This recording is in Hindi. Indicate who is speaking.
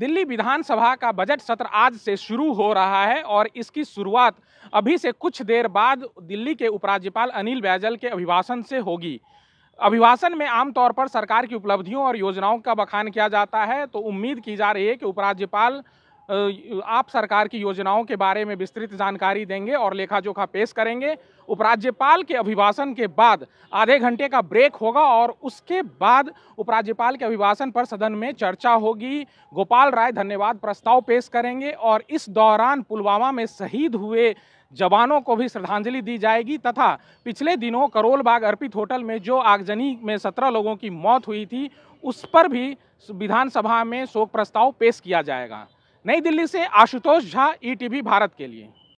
Speaker 1: दिल्ली विधानसभा का बजट सत्र आज से शुरू हो रहा है और इसकी शुरुआत अभी से कुछ देर बाद दिल्ली के उपराज्यपाल अनिल बैजल के अभिभाषण से होगी। अभिभाषण में आमतौर पर सरकार की उपलब्धियों और योजनाओं का बखान किया जाता है तो उम्मीद की जा रही है कि उपराज्यपाल आप सरकार की योजनाओं के बारे में विस्तृत जानकारी देंगे और लेखा जोखा पेश करेंगे। उपराज्यपाल के अभिभाषण के बाद आधे घंटे का ब्रेक होगा और उसके बाद उपराज्यपाल के अभिभाषण पर सदन में चर्चा होगी। गोपाल राय धन्यवाद प्रस्ताव पेश करेंगे और इस दौरान पुलवामा में शहीद हुए जवानों को भी श्रद्धांजलि दी जाएगी तथा पिछले दिनों करोल बाग अर्पित होटल में जो आगजनी में सत्रह लोगों की मौत हुई थी, उस पर भी विधानसभा में शोक प्रस्ताव पेश किया जाएगा। नई दिल्ली से आशुतोष झा ईटीवी भारत के लिए।